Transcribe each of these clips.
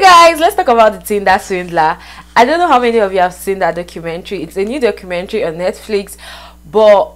guys, let's talk about the Tinder swindler. I don't know how many of you have seen that documentary. It's a new documentary on Netflix, but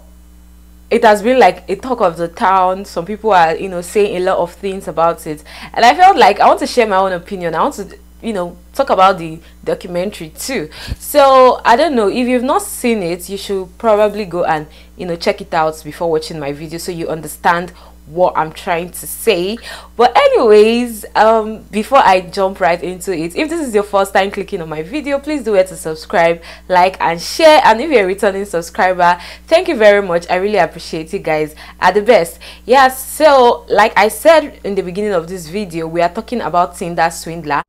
it has been like a talk of the town. Some people are, you know, saying a lot of things about it. And I felt like I want to share my own opinion. I want to, you know, talk about the documentary too. So I don't know if you've not seen it, you should probably go and, you know, check it out before watching my video so you understand what I'm trying to say. But anyways, um, before I jump right into it, if this is your first time clicking on my video, please do it to subscribe, like, and share. And if you're a returning subscriber, thank you very much. I really appreciate you guys at the best. Yeah, so like I said in the beginning of this video, we are talking about Tinder Swindler.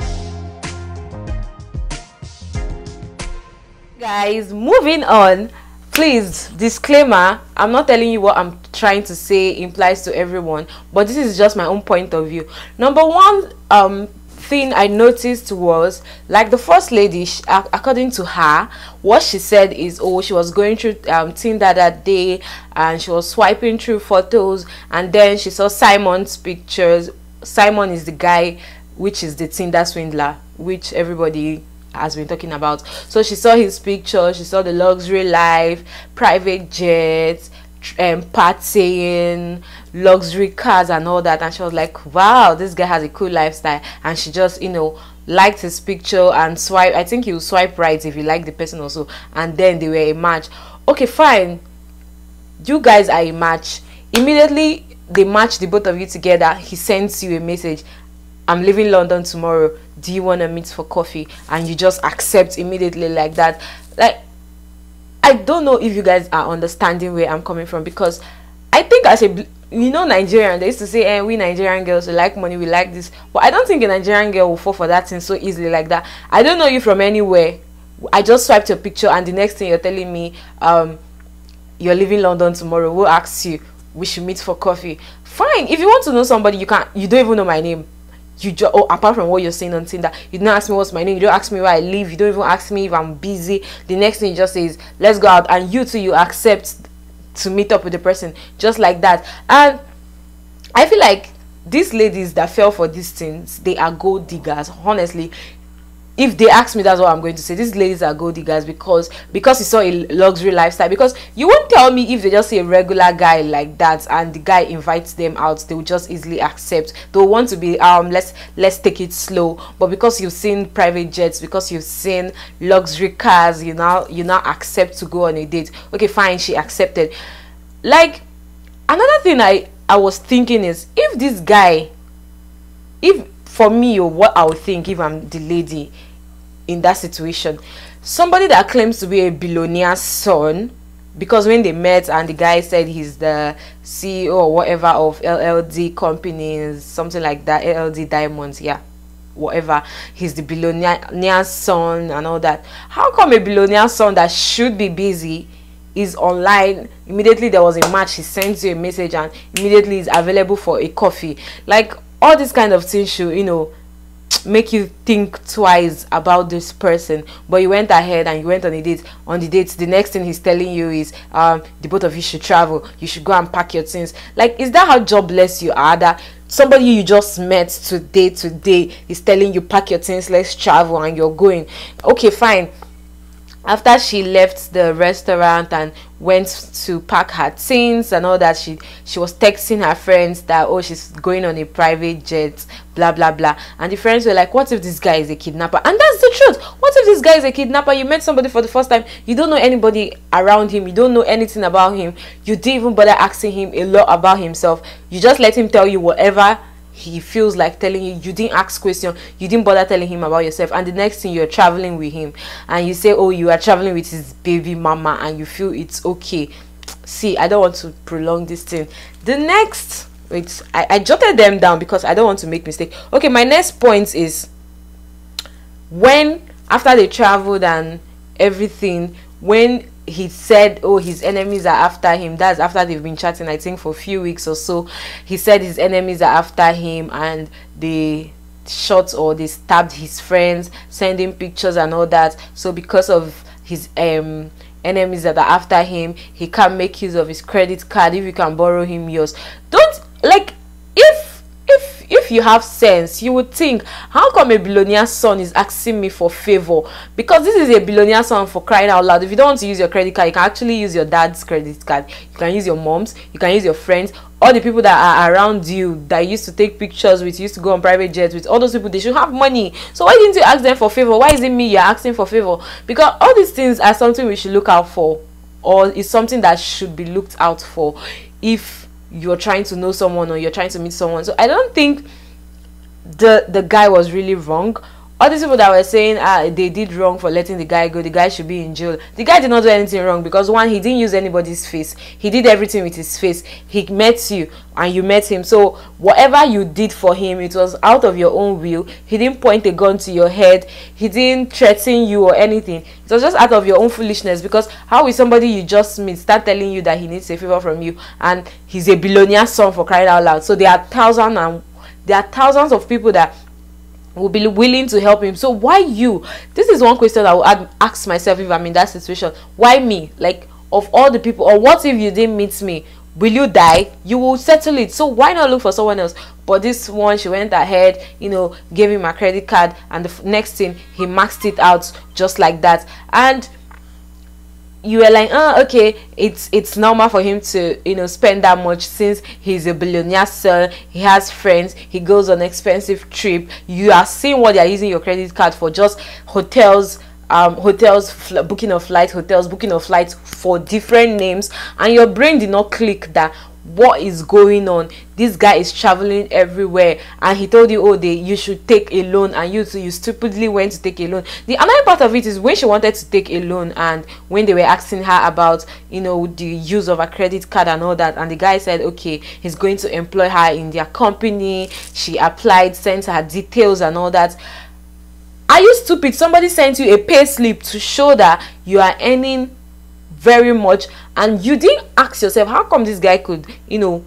Guys, moving on please disclaimer i'm not telling you what i'm trying to say implies to everyone but this is just my own point of view. Number one um thing i noticed was like the first lady she, according to her what she said is oh she was going through um tinder that day and she was swiping through photos and then she saw simon's pictures. Simon is the guy which is the tinder swindler which everybody has been talking about. So she saw his picture, she saw the luxury life, private jets, um, partying, luxury cars, and all that. And she was like, wow, this guy has a cool lifestyle. And she just, you know, liked his picture and swipe. I think you swipe right if you like the person also. And then they were a match. Okay, fine. You guys are a match. Immediately they match the both of you together. He sends you a message. I'm leaving London tomorrow. Do you want to meet for coffee? And you just accept immediately like that. Like i don't know if you guys are understanding where i'm coming from because i think as a you know nigerian they used to say eh, we nigerian girls we like money we like this. But i don't think a nigerian girl will fall for that thing so easily like that. I don't know you from anywhere. I just swiped your picture and the next thing you're telling me um you're leaving london tomorrow. We'll ask you? We should meet for coffee. Fine. If you want to know somebody you can't you don't even know my name you just oh apart from what you're saying on Tinder, you don't ask me what's my name, you don't ask me where I live, you don't even ask me if I'm busy. The next thing you just say is let's go out and you too you accept to meet up with the person just like that. And I feel like these ladies that fell for these things, they are gold diggers. Honestly, if they ask me that's what i'm going to say. These ladies are gold diggers because because you saw a luxury lifestyle. Because you won't tell me if they just see a regular guy like that and the guy invites them out they will just easily accept. They'll want to be um let's let's take it slow. But because you've seen private jets because you've seen luxury cars you now you now accept to go on a date. Okay fine she accepted. Like another thing i i was thinking is if this guy if for me or what I would think if I'm the lady in that situation. Somebody that claims to be a billionaire's son, because when they met and the guy said he's the CEO or whatever of LLD companies, something like that, LLD Diamonds, yeah, whatever, he's the billionaire's son and all that. How come a billionaire's son that should be busy is online immediately there was a match he sends you a message and immediately is available for a coffee like all these kind of things should you know make you think twice about this person. But you went ahead and you went on a date. On the date the next thing he's telling you is um the both of you should travel. You should go and pack your things. Like is that how jobless you are? That somebody you just met today today is telling you pack your things let's travel and you're going. Okay fine after she left the restaurant and went to pack her things and all that she she was texting her friends that oh she's going on a private jet blah blah blah. And the friends were like what if this guy is a kidnapper? And that's the truth. What if this guy is a kidnapper? You met somebody for the first time. You don't know anybody around him. You don't know anything about him. You didn't even bother asking him a lot about himself. You just let him tell you whatever he feels like telling you you didn't ask question you didn't bother telling him about yourself and the next thing you're traveling with him and you say oh you are traveling with his baby mama and you feel it's okay. See i don't want to prolong this thing. The next wait I, I jotted them down because i don't want to make mistake. Okay my next point is when after they traveled and everything when he said oh his enemies are after him. That's after they've been chatting i think for a few weeks or so. He said his enemies are after him and they shot or they stabbed his friends sending pictures and all that. So because of his um enemies that are after him he can't make use of his credit card. If you can borrow him yours. Don't like if if if you have sense you would think how come a billionaire son is asking me for favor? Because this is a billionaire son for crying out loud. If you don't want to use your credit card you can actually use your dad's credit card. You can use your mom's you can use your friends all the people that are around you that used to take pictures with used to go on private jets with all those people they should have money. So why didn't you ask them for favor? Why is it me you're asking for favor? Because all these things are something we should look out for or is something that should be looked out for if you're trying to know someone or you're trying to meet someone. So i don't think the the guy was really wrong. All these people that were saying ah they did wrong for letting the guy go the guy should be in jail. The guy did not do anything wrong because one he didn't use anybody's face. He did everything with his face. He met you and you met him. So whatever you did for him it was out of your own will. He didn't point a gun to your head. He didn't threaten you or anything. It was just out of your own foolishness because how is somebody you just meet start telling you that he needs a favor from you and he's a billionaire son for crying out loud? So there are thousands and there are thousands of people that will be willing to help him. So why you? This is one question i will ask myself if i'm in that situation. Why me? Like of all the people or what if you didn't meet me? Will you die? You will settle it. So why not look for someone else? But this one she went ahead you know gave him a credit card and the next thing he maxed it out just like that. And you were like oh okay it's it's normal for him to you know spend that much since he's a billionaire son he has friends he goes on expensive trip. You are seeing what they're using your credit card for just hotels um hotels booking of flights hotels booking of flights for different names. And your brain did not click that what is going on. This guy is traveling everywhere and he told you oh they you should take a loan and you too you stupidly went to take a loan. The another part of it is when she wanted to take a loan and when they were asking her about you know the use of a credit card and all that and the guy said okay he's going to employ her in their company. She applied sent her details and all that. Are you stupid? Somebody sent you a pay slip to show that you are earning very much. And you didn't ask yourself how come this guy could you know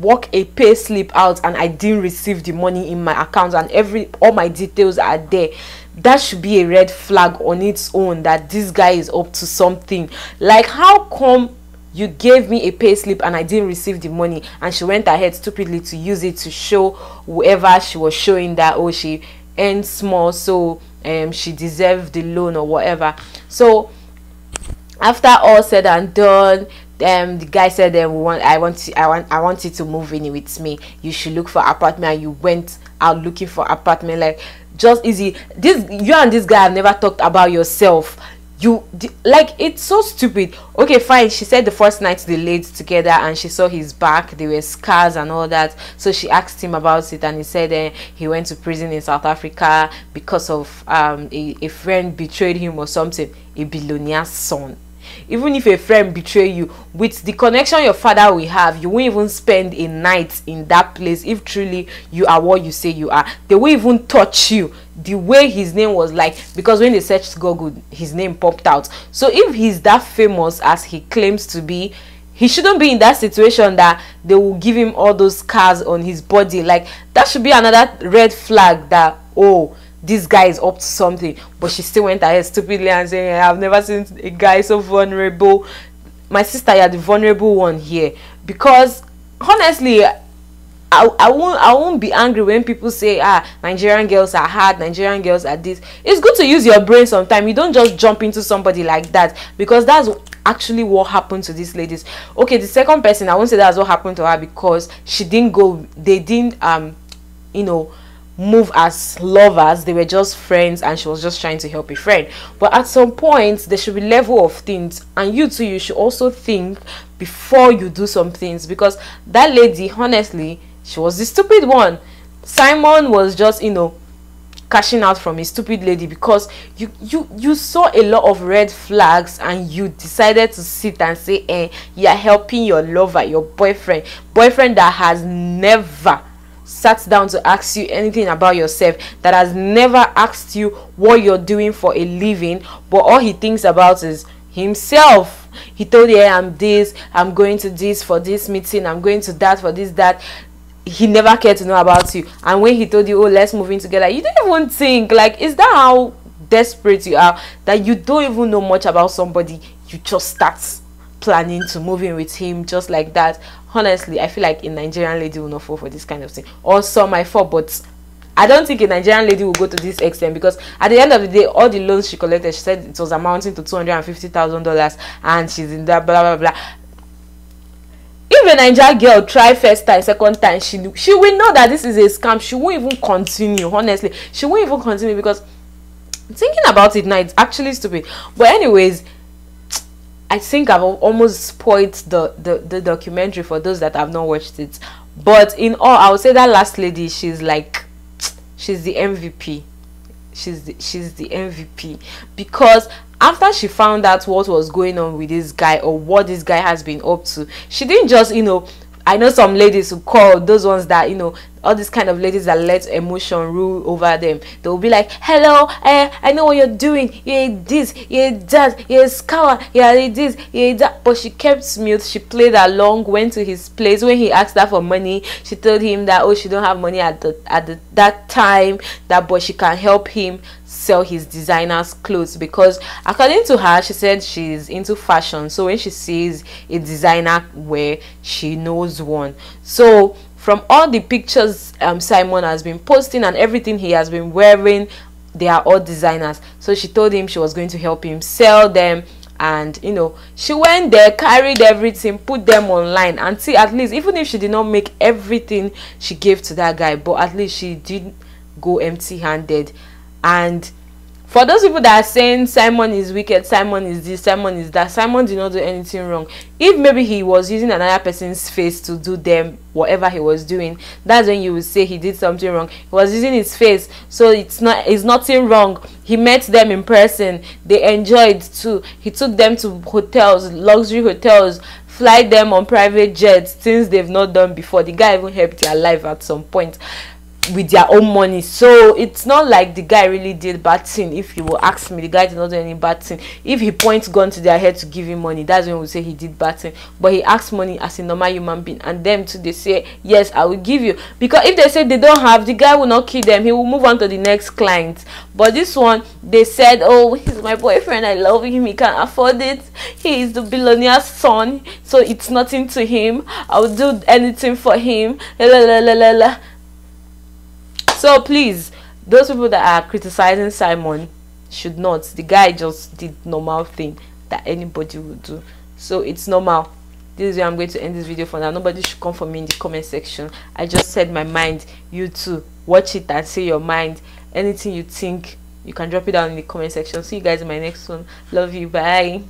work a pay slip out and i didn't receive the money in my account and every all my details are there? That should be a red flag on its own that this guy is up to something. Like how come you gave me a pay slip and i didn't receive the money? And she went ahead stupidly to use it to show whoever she was showing that oh she earned small so um she deserved the loan or whatever. So after all said and done um the guy said um want i want to, i want i want you to move in with me. You should look for apartment. And you went out looking for apartment. Like just easy. This you and this guy have never talked about yourself. You like it's so stupid. Okay fine. She said the first night they laid together and she saw his back. There were scars and all that. So she asked him about it and he said uh, he went to prison in south africa because of um a, a friend betrayed him or something. A billionaire son even if a friend betray you with the connection your father will have you won't even spend a night in that place if truly you are what you say you are. They will even touch you the way his name was like because when they searched google his name popped out. So if he's that famous as he claims to be he shouldn't be in that situation that they will give him all those scars on his body. Like that should be another red flag that oh this guy is up to something but she still went ahead stupidly and saying i've never seen a guy so vulnerable. My sister you're the vulnerable one here. Because honestly I, I won't I won't be angry when people say ah Nigerian girls are hard Nigerian girls are this. It's good to use your brain sometimes. You don't just jump into somebody like that because that's actually what happened to these ladies. Okay the second person I won't say that's what happened to her because she didn't go they didn't um you know move as lovers they were just friends and she was just trying to help a friend. But at some point there should be level of things and you too you should also think before you do some things because that lady honestly she was the stupid one. Simon was just you know cashing out from a stupid lady because you you you saw a lot of red flags and you decided to sit and say eh you're helping your lover your boyfriend boyfriend that has never sat down to ask you anything about yourself that has never asked you what you're doing for a living but all he thinks about is himself. He told you i'm this i'm going to this for this meeting i'm going to that for this that. He never cared to know about you. And when he told you oh let's move in together you didn't even think. Like is that how desperate you are? That you don't even know much about somebody. You just start planning to move in with him just like that honestly i feel like a nigerian lady will not fall for this kind of thing or some might fall but I don't think a Nigerian lady will go to this extent because at the end of the day, all the loans she collected, she said it was amounting to two hundred and fifty thousand dollars, and she's in that blah blah blah. If a Nigerian girl try first time, second time, she she will know that this is a scam. She won't even continue. Honestly, she won't even continue because thinking about it now, it's actually stupid. But anyways, I think I've almost spoiled the, the the documentary for those that have not watched it. But in all, I would say that last lady, she's like she's the MVP. She's the, she's the MVP because after she found out what was going on with this guy or what this guy has been up to, she didn't just you know I know some ladies who call those ones that you know all these kind of ladies that let emotion rule over them. They'll be like, "Hello, eh, I know what you're doing. You're this, you're that, you're scour, you're this, you're that." But she kept mute. She played along. Went to his place when he asked her for money. She told him that oh, she don't have money at the at the, that time. That but she can help him sell his designers clothes because according to her she said she's into fashion so when she sees a designer wear she knows one so from all the pictures um, simon has been posting and everything he has been wearing they are all designers. So she told him she was going to help him sell them and you know she went there carried everything put them online and see at least even if she did not make everything she gave to that guy but at least she did go empty handed and for those people that are saying simon is wicked simon is this simon is that simon did not do anything wrong. If maybe he was using another person's face to do them whatever he was doing that's when you would say he did something wrong. He was using his face so it's not it's nothing wrong. He met them in person they enjoyed too. He took them to hotels luxury hotels fly them on private jets things they've not done before. The guy even helped their life at some point with their own money. So it's not like the guy really did bad thing. If you will ask me the guy did not do any bad thing. If he points gun to their head to give him money that's when we say he did bad thing. But he asks money as a normal human being and them too they say yes i will give you. Because if they say they don't have the guy will not kill them. He will move on to the next client. But this one they said oh he's my boyfriend. I love him. He can't afford it. He is the billionaire's son. So it's nothing to him. I will do anything for him. La, la, la, la, la so please those people that are criticizing simon should not. The guy just did normal thing that anybody would do. So it's normal. This is where i'm going to end this video for now. Nobody should come for me in the comment section. I just said my mind. You too. Watch it and say your mind. Anything you think you can drop it down in the comment section. See you guys in my next one. Love you. Bye